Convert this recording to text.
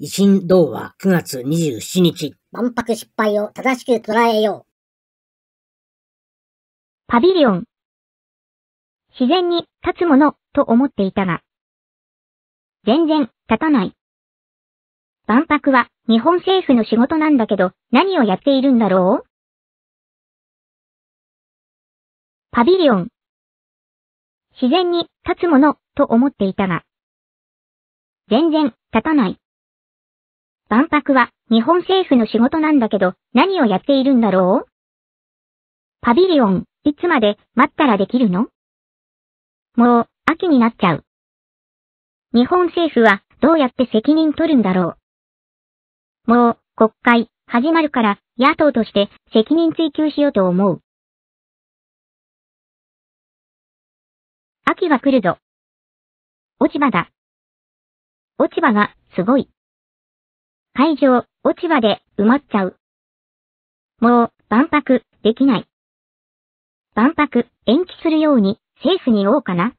維新童話9月27日。万博失敗を正しく捉えよパビリオン。自然に立つものと思っていたが、全然立たない。万博は日本政府の仕事なんだけど何をやっているんだろう？パビリオン。自然に立つものと思っていたが、全然立たない。万博は日本政府の仕事なんだけど何をやっているんだろう？パビリオン、いつまで待ったらできるの？もう秋になっちゃう。日本政府はどうやって責任取るんだろう？もう国会始まるから野党として責任追及しようと思う。秋が来るぞ。落ち葉だ。落ち葉がすごい。会場、落ち葉で埋まっちゃう。もう、万博、できない。万博、延期するように、政府に言おうかな。